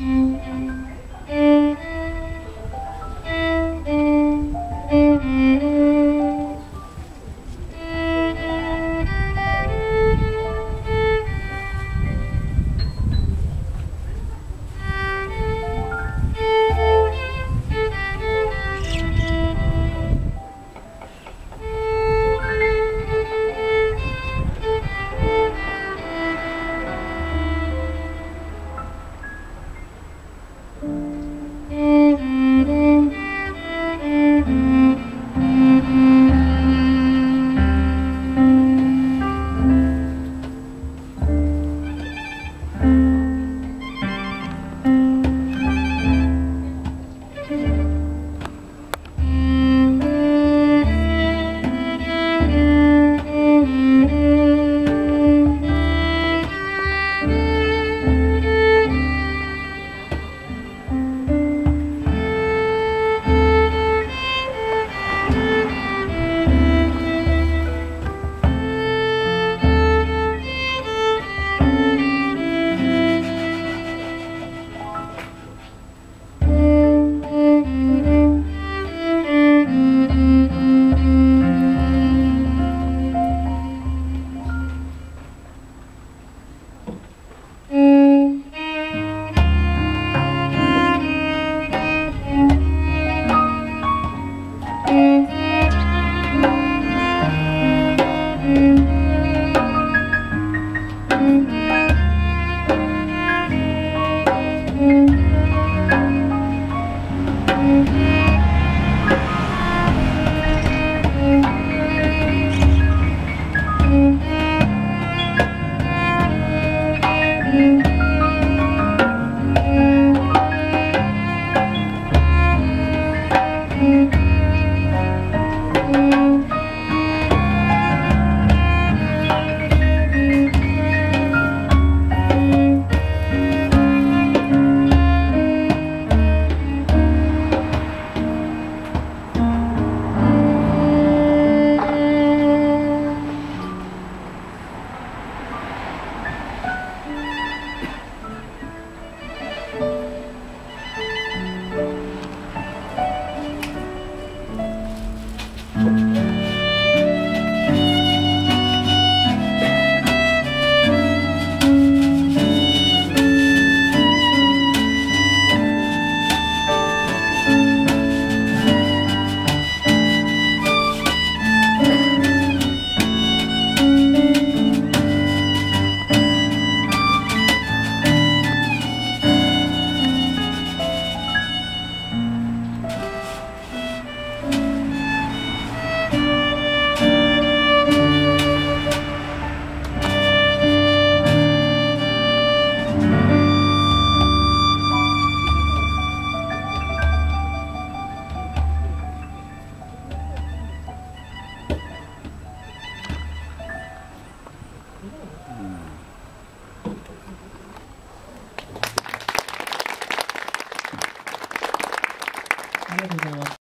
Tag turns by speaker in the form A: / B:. A: Mm. Everywhere.